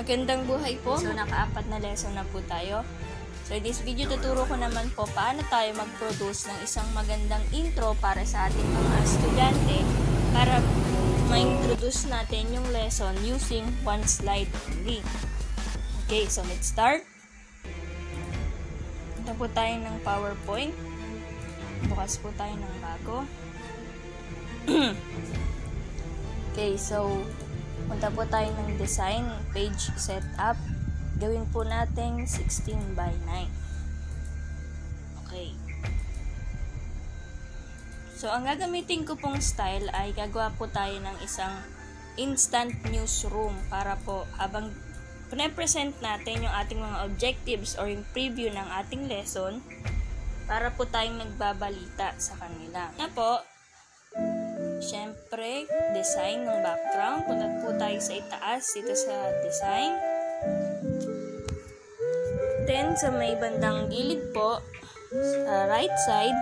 Magandang buhay po. So, nakaapat na lesson na po tayo. So, in this video, tuturo ko naman po paano tayo mag-produce ng isang magandang intro para sa ating mga estudyante para ma-introduce natin yung lesson using one slide only. Okay, so let's start. Punta po tayo ng PowerPoint. Bukas po tayo ng bago. okay, so punta po tayo ng design, page setup. Gawin po natin 16 by 9. Okay. So, ang gagamitin ko pong style ay gagawa po tayo ng isang instant newsroom para po habang pre-present natin yung ating mga objectives or yung preview ng ating lesson para po tayong nagbabalita sa kanila. Na po, syempre, design ng background. Punta po tayo sa itaas dito sa design. Then, sa may bandang gilid po, sa right side,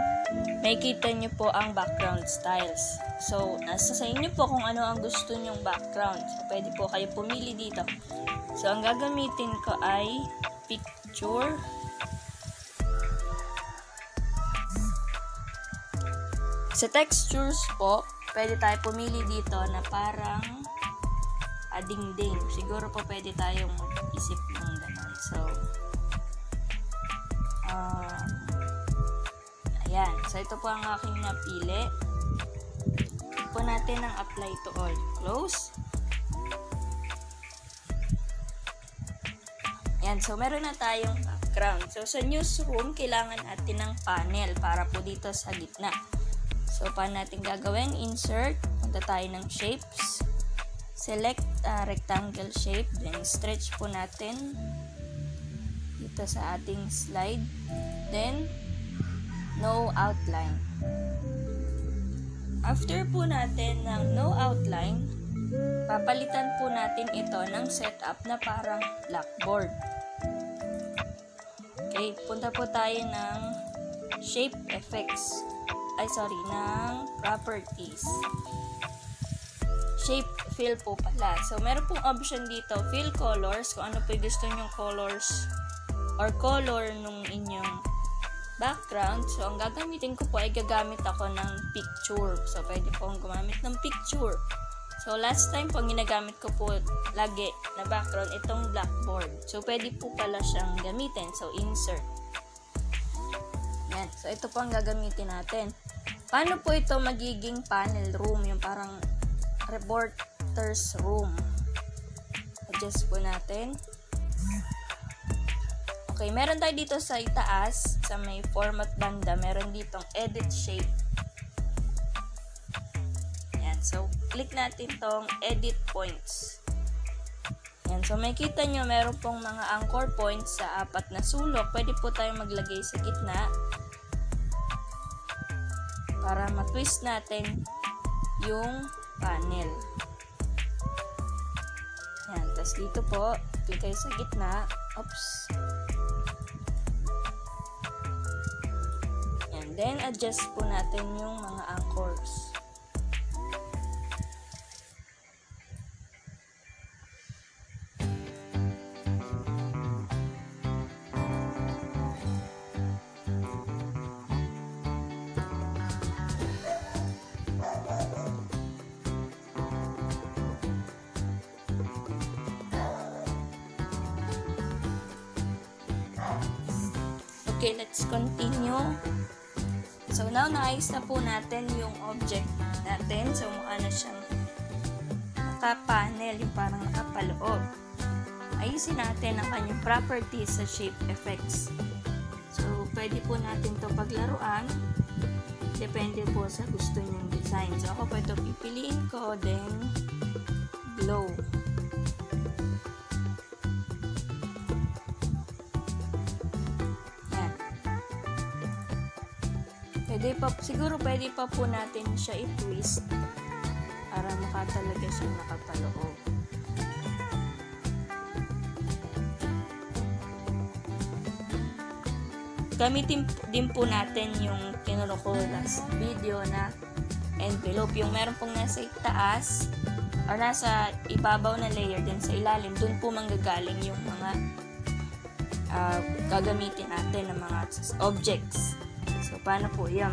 may kita nyo po ang background styles. So, nasa sa inyo po kung ano ang gusto nyong background. So, pwede po kayo pumili dito. So, ang gagamitin ko ay picture. Sa textures po, pwede tayo pumili dito na parang ading-ding. Siguro po pwede tayong isip ng ganun. So, um, ayan. So, ito po ang aking napili. Po natin ang apply to all. Close. Ayan. So, meron na tayong background. So, sa newsroom, kailangan natin ng panel para po dito sa gitna. So, paano natin gagawin? Insert. Punta tayo ng shapes. Select uh, rectangle shape. Then, stretch po natin dito sa ating slide. Then, no outline. After po natin ng no outline, papalitan po natin ito ng setup na parang blackboard. Okay, punta po tayo ng shape effects ay sorry, ng properties. Shape fill po pala. So, meron pong option dito, fill colors, kung ano po gusto nyong colors or color nung inyong background. So, ang gagamitin ko po ay gagamit ako ng picture. So, pwede po akong gumamit ng picture. So, last time po, ginagamit ko po lagi na background itong blackboard. So, pwede po pala siyang gamitin. So, insert. Yan. So, ito po ang gagamitin natin. Paano po ito magiging panel room? Yung parang reporter's room. Adjust po natin. Okay, meron tayo dito sa itaas, sa may format banda, meron ditong edit shape. Yan, so click natin tong edit points. Yan, so may kita nyo, meron pong mga anchor points sa apat na sulok. Pwede po tayo maglagay sa gitna para matwist natin yung panel. Yan. Tapos dito po, kayo sa gitna. Oops. And then, adjust po natin yung mga anchors. Okay, let's continue. So, now, naayos na po natin yung object natin. So, mukha na siyang naka-panel, yung parang nakapaloob. Ayusin natin ang kanyang properties sa shape effects. So, pwede po natin to paglaruan. Depende po sa gusto nyong design. So, ako po ito pipiliin ko, then glow. Pwede pa, siguro pwede pa po natin siya i-twist para mukha talaga siyang nakapaloob. Gamitin din po natin yung tinuro ko last video na envelope. Yung meron pong nasa itaas, or nasa ibabaw na layer din sa ilalim, dun po manggagaling yung mga uh, gagamitin natin ng mga objects. So, paano po yun?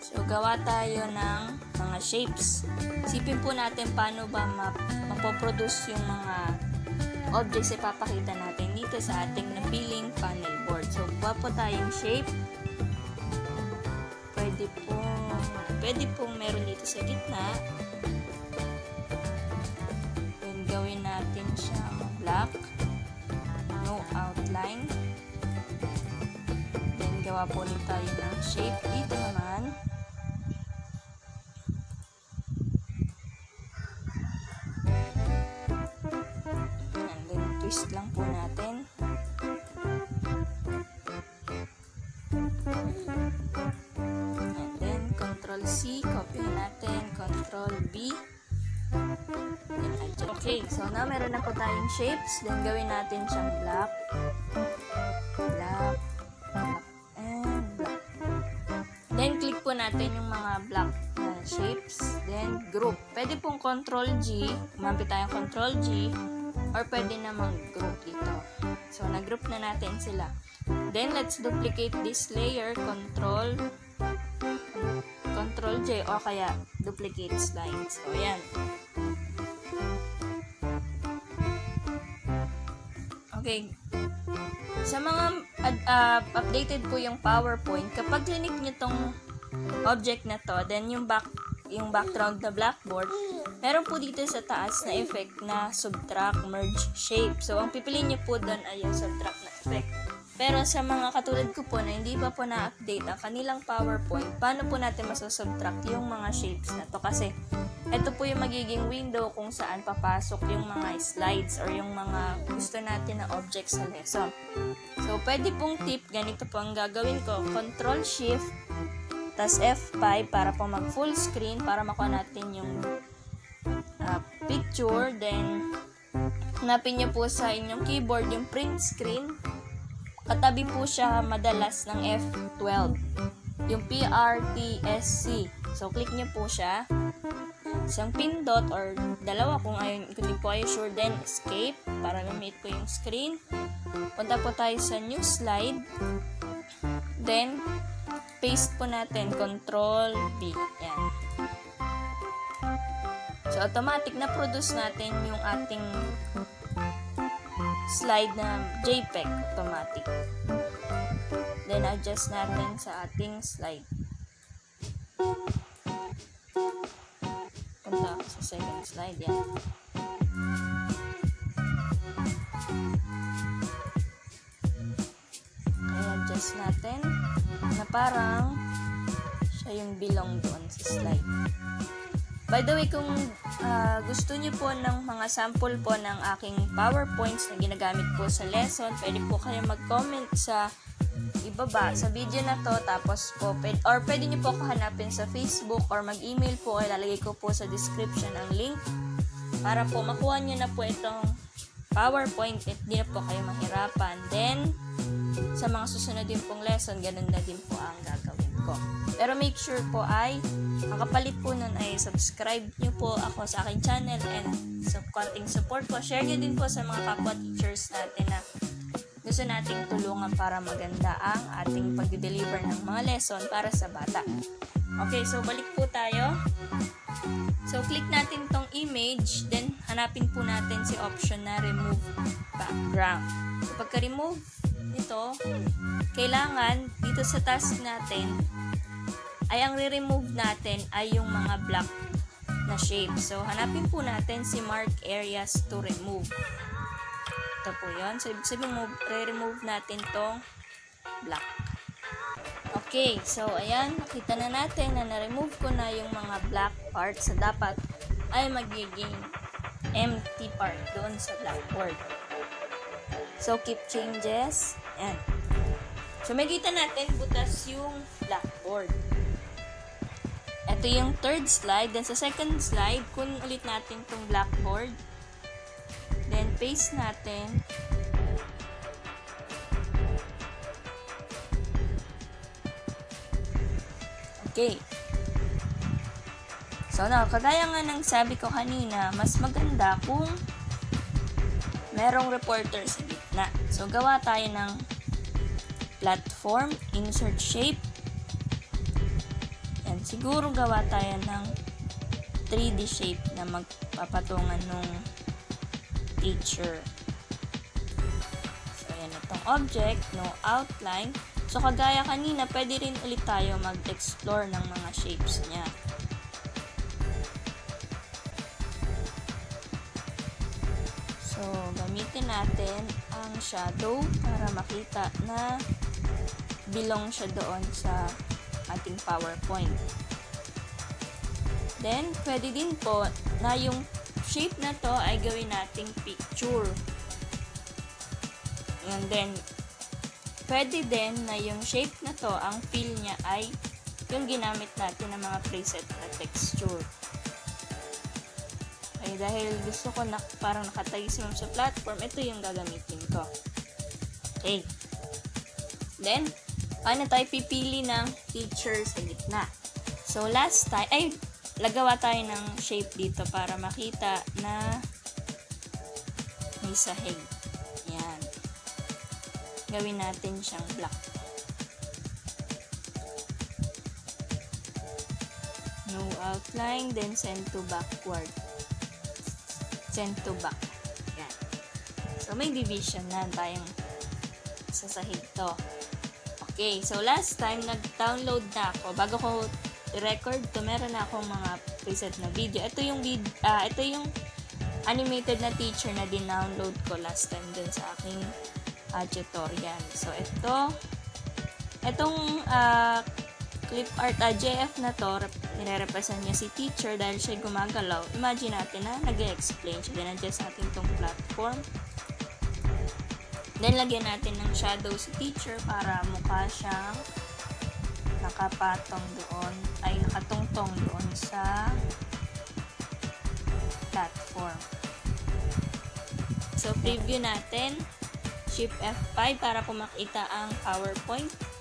So, gawa tayo ng mga shapes. Isipin po natin paano ba mapoproduce yung mga objects na papakita natin dito sa ating napiling panel board. So, gawa po tayong shape. Pwede po, pwede pong meron dito sa gitna. Then, gawin natin siyang black. No outline. Then, gawa po ulit tayo ng shape. Dito naman, twist lang po natin. And then, Control C, copy natin, Control B. Okay, so now meron na po tayong shapes. Then, gawin natin siyang. Black. Natin yung mga black na shapes. Then, group. Pwede pong Control G. Umampi tayong Control G or pwede namang group dito. So, nag-group na natin sila. Then, let's duplicate this layer, control, control J, o kaya duplicate slide. So, yan. Okay. Sa mga uh, updated po yung PowerPoint, kapag clinic nyo tong object na to, then yung back yung background na blackboard, meron po dito sa taas na effect na subtract, merge, shape. So, ang pipiliin nyo po doon ay yung subtract na effect. Pero sa mga katulad ko po na hindi pa po na-update ang kanilang PowerPoint, paano po natin masasubtract yung mga shapes na to? Kasi ito po yung magiging window kung saan papasok yung mga slides or yung mga gusto natin na objects sa lesson. So, pwede pong tip, ganito po ang gagawin ko. Control Tas F5 para po mag full screen para makuha natin yung uh, picture. Then, hanapin nyo po sa inyong keyboard yung print screen. Katabi po siya madalas ng F12. Yung PRTSC. So, click nyo po siya. Isang pindot or dalawa kung ayun, kung di po kayo sure, then escape para ma-meet ko yung screen. Punta po tayo sa new slide. Then, paste po natin, control B. Yan. So, automatic na produce natin yung ating slide na JPEG automatic. Then, adjust natin sa ating slide. Punta ako sa second slide. Yan. Parang siya yung belong doon sa slide. By the way, kung uh, gusto niyo po ng mga sample po ng aking PowerPoints na ginagamit po sa lesson, pwede po kayo mag-comment sa ibaba sa video na to tapos po pwede, or pwede niyo po ako hanapin sa Facebook or mag-email po ilalagay ko po sa description ang link para po makuha niyo na po itong PowerPoint at di na po kayo mahirapan. Then, sa mga susunod din pong lesson, ganun na din po ang gagawin ko. Pero make sure po ay, ang kapalit po nun ay subscribe nyo po ako sa aking channel and sa konting support po. Share nyo din po sa mga kapwa teachers natin na gusto nating tulungan para maganda ang ating pag-deliver ng mga lesson para sa bata. Okay, so balik po tayo. So, click natin tong image, then hanapin po natin si option na remove background. So, pagka-remove nito, kailangan dito sa task natin, ay ang re-remove natin ay yung mga black na shape. So, hanapin po natin si mark areas to remove. Ito po yun. So, ibig sabihin, re-remove natin tong black. Okay, so ayan, nakita na natin na na-remove ko na yung mga black parts sa dapat ay magiging empty part doon sa blackboard. So, keep changes. Ayan. So, makita natin butas yung blackboard. Ito yung third slide. Then, sa second slide, kun ulit natin itong blackboard. Then, paste natin. Okay. So, na, kagaya nga ng sabi ko kanina, mas maganda kung merong reporter sa gitna. So, gawa tayo ng platform, insert shape. Yan, siguro gawa tayo ng 3D shape na magpapatungan nung teacher. So, yan itong object, no outline. So, kagaya kanina, pwede rin ulit tayo mag-explore ng mga shapes niya. Gamitin natin ang shadow para makita na belong siya doon sa ating PowerPoint. Then, pwede din po na yung shape na to ay gawin nating picture. And then, pwede din na yung shape na to, ang fill niya ay yung ginamit natin ng mga preset na texture. Okay, dahil gusto ko na parang nakatayo sa platform, ito yung gagamitin ko. Okay. Then, paano tayo pipili ng teacher sa gitna? So, last time, ay, lagawa tayo ng shape dito para makita na may sahig. Yan. Gawin natin siyang black. No outline, then send to backward send to back. Yan. So, may division na tayong sa sahig to. Okay, so last time, nag-download na ako. Bago ko i-record to, meron na akong mga preset na video. Ito yung, vid uh, ito yung animated na teacher na din-download ko last time dun sa aking uh, tutorial. So, ito, itong uh, clip art uh, JF na to, nire-represent niya si teacher dahil siya gumagalaw. Imagine natin na nag-explain siya. Then, nandiyan sa ating tong platform. Then, lagyan natin ng shadow si teacher para mukha siyang nakapatong doon, ay nakatungtong doon sa platform. So, preview natin. Shift F5 para po makita ang PowerPoint.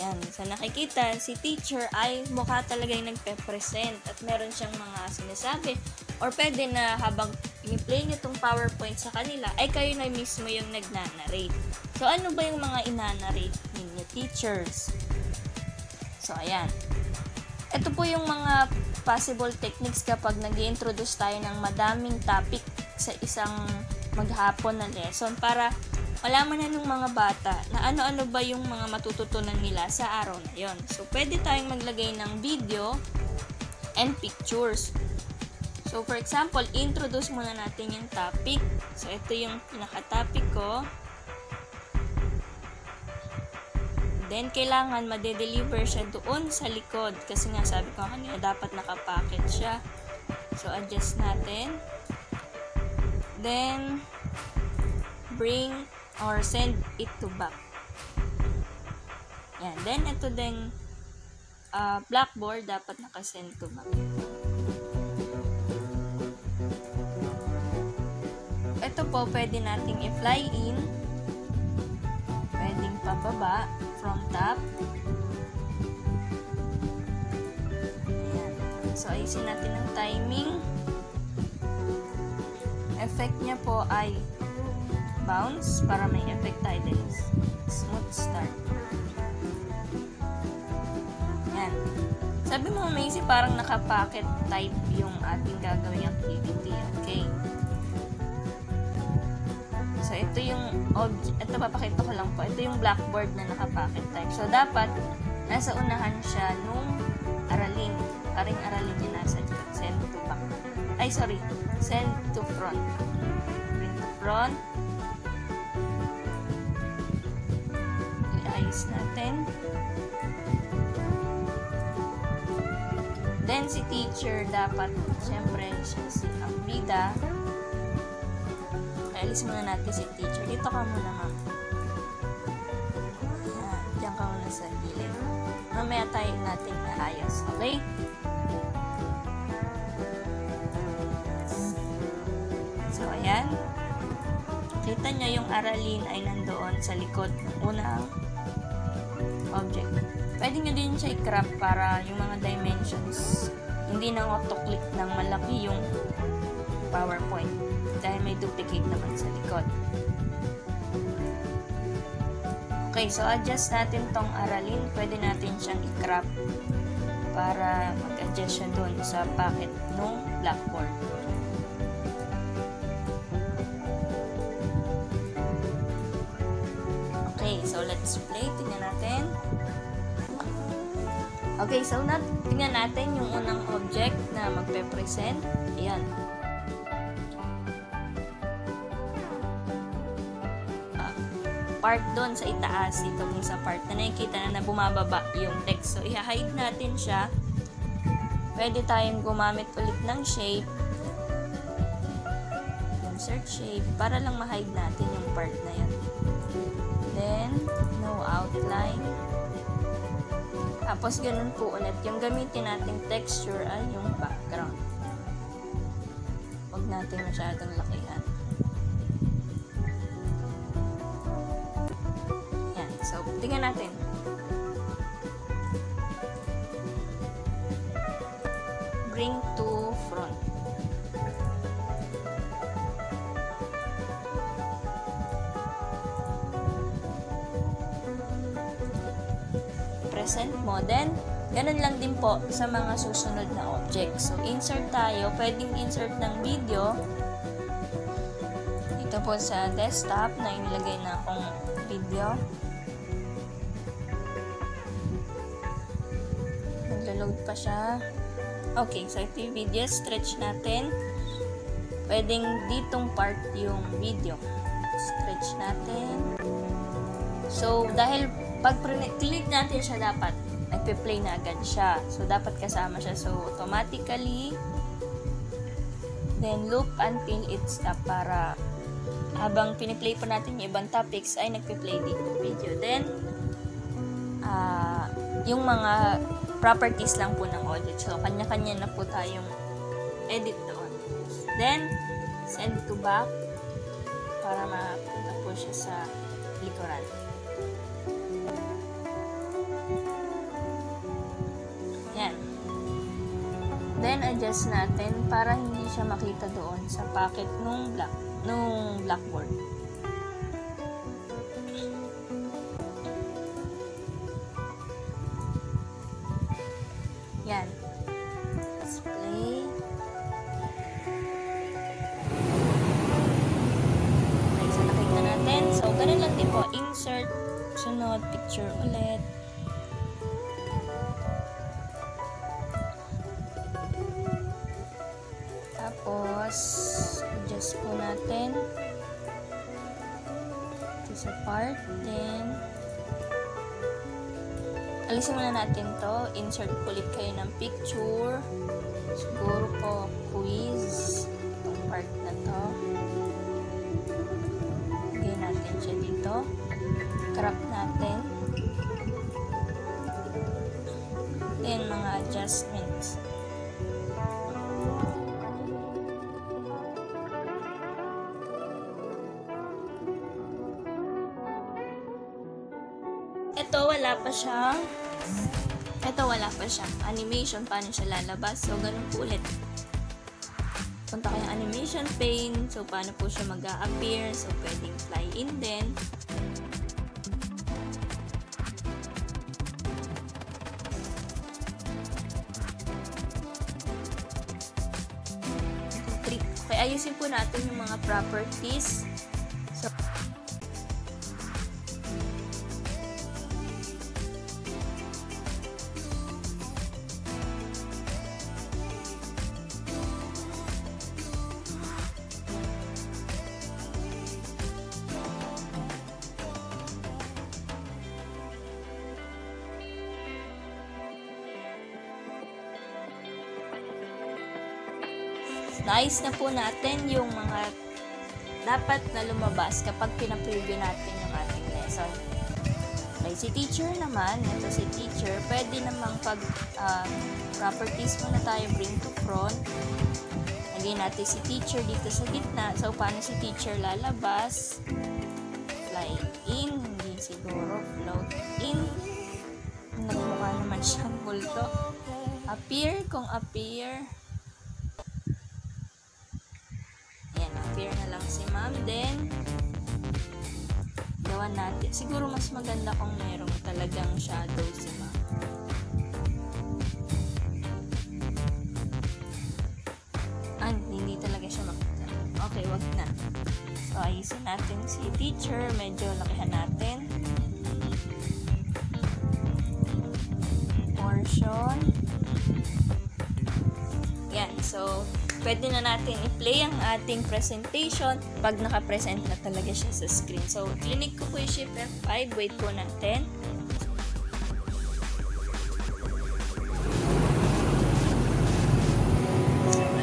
Yan. So, nakikita, si teacher ay mukha talaga yung nagpe-present at meron siyang mga sinasabi. Or pwede na habang i-play niyo itong PowerPoint sa kanila, ay kayo na mismo yung nagnanarrate. So, ano ba yung mga inanarrate ninyo, teachers? So, ayan. Ito po yung mga possible techniques kapag nag introduce tayo ng madaming topic sa isang maghapon na lesson para malaman na ng mga bata na ano-ano ba yung mga matututunan nila sa araw na yon. So, pwede tayong maglagay ng video and pictures. So, for example, introduce muna natin yung topic. So, ito yung pinaka-topic ko. Then, kailangan made-deliver siya doon sa likod. Kasi nga, sabi ko kanina, dapat nakapacket siya. So, adjust natin. Then, bring or send it to back. Yan. Then, ito din, uh, blackboard, dapat nakasend to back. Ito po, pwede nating i-fly in. Pwedeng pababa from top. Ayan. So, ayusin natin ang timing. Effect niya po ay bounce para may effect tayo. Smooth start. Yan. Sabi mo, Macy, parang nakapacket type yung ating gagawing activity. Okay. So, ito yung object. Ito, papakita ko lang po. Ito yung blackboard na nakapacket type. So, dapat nasa unahan siya nung aralin. Karing aralin niya nasa send to back. Ay, sorry. Send to front. Bring to front. I-ayos natin. Then, si teacher dapat, syempre, siya si ang bida. Alis muna natin si teacher. Dito ka muna, ma'am. Ayan, diyan ka muna sa gilid. Mamaya tayo natin naayos. Okay? So, ayan. Kita nyo yung aralin ay nandoon sa likod ng unang object. pwede nyo din siya i-crop para yung mga dimensions hindi nang auto-click ng malaki yung PowerPoint dahil may duplicate naman sa likod. Okay, so adjust natin tong aralin. Pwede natin siyang i-crop para mag-adjust siya doon sa packet ng blackboard. Okay, so nat tingnan natin yung unang object na magpe-present. Ayan. part doon sa itaas, ito kung sa part na nakikita na, na bumababa yung text. So, i-hide natin siya. Pwede tayong gumamit ulit ng shape. Insert shape para lang ma-hide natin yung part na yun. Then, no outline. Tapos, ganun po ulit. Yung gamitin nating texture ay yung background. Huwag natin masyadong lakihan. Tingnan natin. Present mo. Then, ganun lang din po sa mga susunod na object. So, insert tayo. Pwedeng insert ng video. Ito po sa desktop na inilagay na akong video. naglo-load pa siya. Okay, so ito yung video. Stretch natin. Pwedeng ditong part yung video. Stretch natin. So, dahil pag click natin siya dapat, nagpe-play na agad siya. So, dapat kasama siya. So, automatically, then loop until it stop para habang piniplay po natin yung ibang topics ay nagpe-play dito video. Then, uh, yung mga properties lang po ng audit. So, kanya-kanya na po tayong edit doon. Then, send to back para mapunta po siya sa likuran. Then, adjust natin para hindi siya makita doon sa packet nung black nung blackboard. Yan. Display. Okay, so nakita natin. So, ganun lang din po. Insert, sunod, picture ulit. Alisin muna natin to. Insert ulit kayo ng picture. Siguro po quiz. Pa siyang ito, wala pa siyang animation. Paano siya lalabas? So, ganun po ulit. Punta kayo animation pane. So, paano po siya mag appear So, pwedeng fly in din. Ayusin po natin yung mga properties. na po natin yung mga dapat na lumabas kapag pinapreview natin yung ating lesson. Okay, si teacher naman, ito si teacher, pwede namang pag um, properties muna tayo bring to front. Lagay natin si teacher dito sa gitna. So, paano si teacher lalabas? Fly in, hindi siguro, float in. Nagmukha naman siyang bulto. Appear, kung appear, na lang si ma'am. Then, gawa natin. Siguro mas maganda kung merong talagang shadow si ma'am. Ah, hindi talaga siya makita. Okay, wag na. So, ayusin natin si teacher. Medyo lakihan natin. Portion. Yan. So, pwede na natin i-play ang ating presentation pag naka-present na talaga siya sa screen. So, clinic ko po yung Shift F5. Wait po natin.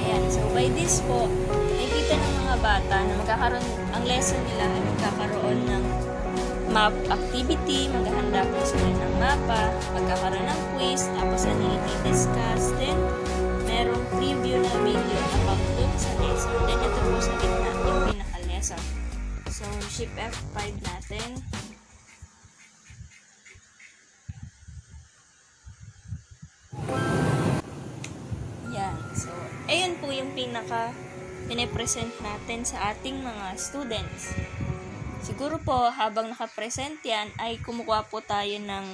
Ayan. So, by this po, nakikita ng mga bata na magkakaroon, ang lesson nila ay magkakaroon ng map activity, maghahanda po sila ng mapa, magkakaroon ng quiz, tapos ano i-discuss, then merong preview na video about dun sa lesson. Then ito po sa gitna, yung pinaka-lesson. So, ship F5 natin. Yan. So, ayun po yung pinaka pinipresent natin sa ating mga students. Siguro po, habang nakapresent yan, ay kumukuha po tayo ng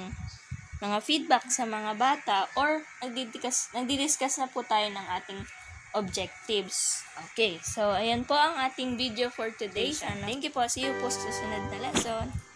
mga feedback sa mga bata or nagdidiscuss, nagdidiscuss na po tayo ng ating objectives. Okay, so ayan po ang ating video for today. Thank you po. See you po sa susunod na lesson.